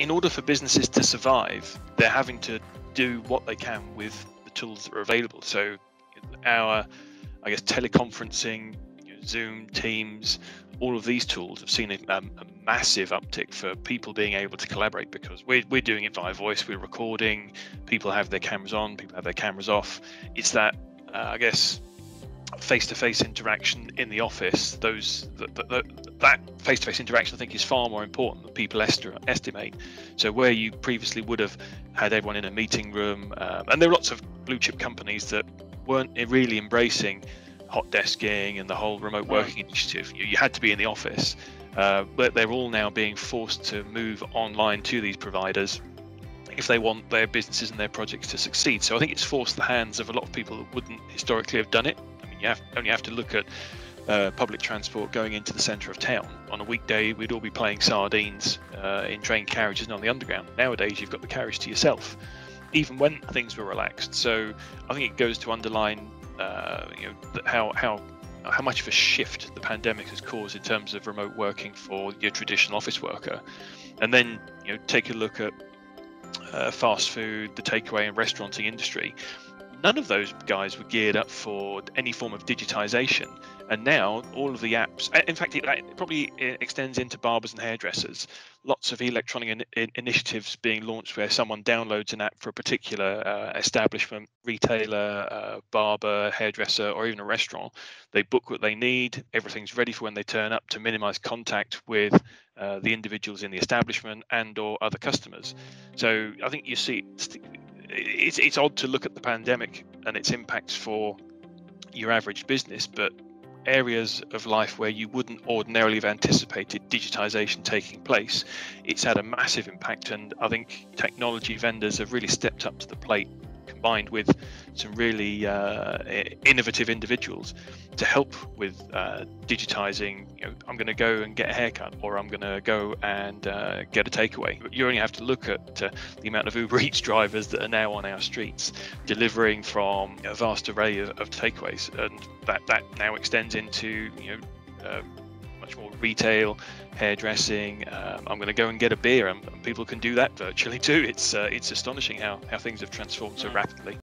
in order for businesses to survive, they're having to do what they can with the tools that are available. So, our, I guess, teleconferencing, you know, Zoom, Teams, all of these tools have seen a, um, a, massive uptick for people being able to collaborate because we're, we're doing it via voice, we're recording, people have their cameras on, people have their cameras off. It's that, uh, I guess, face-to-face interaction in the office those that that, that face-to-face interaction i think is far more important than people estimate so where you previously would have had everyone in a meeting room um, and there are lots of blue chip companies that weren't really embracing hot desking and the whole remote working initiative you, you, had to be in the office uh, but they're all now being forced to move online to these providers if they want their businesses and their projects to succeed. So I think it's forced the hands of a lot of people that wouldn't historically have done it. You have, only have to look at uh, public transport going into the centre of town. On a weekday, we'd all be playing sardines uh, in train carriages and on the underground. Nowadays, you've got the carriage to yourself, even when things were relaxed. So I think it goes to underline, uh, you know, how how how much of a shift the pandemic has caused in terms of remote working for your traditional office worker, and then you know take a look at uh, fast food, the takeaway and restauranting industry none of those guys were geared up for any form of digitization. And now all of the apps, in fact, it, it probably extends into barbers and hairdressers. Lots of electronic in, in, initiatives being launched where someone downloads an app for a particular uh, establishment, retailer, uh, barber, hairdresser, or even a restaurant. They book what they need. Everything's ready for when they turn up to minimize contact with uh, the individuals in the establishment and or other customers. So I think you see it's it's odd to look at the pandemic and its impacts for your average business, but areas of life where you wouldn't ordinarily have anticipated digitization taking place, it's had a massive impact. And I think technology vendors have really stepped up to the plate combined with some really uh, innovative individuals to help with uh, digitizing. You know, I'm going to go and get a haircut, or I'm going to go and uh, get a takeaway. You only have to look at uh, the amount of Uber Eats drivers that are now on our streets, delivering from a vast array of, of takeaways, and that that now extends into you know uh, much more retail, hairdressing. Um, I'm going to go and get a beer, and, and, people can do that virtually too. It's uh, it's astonishing how how things have transformed so rapidly.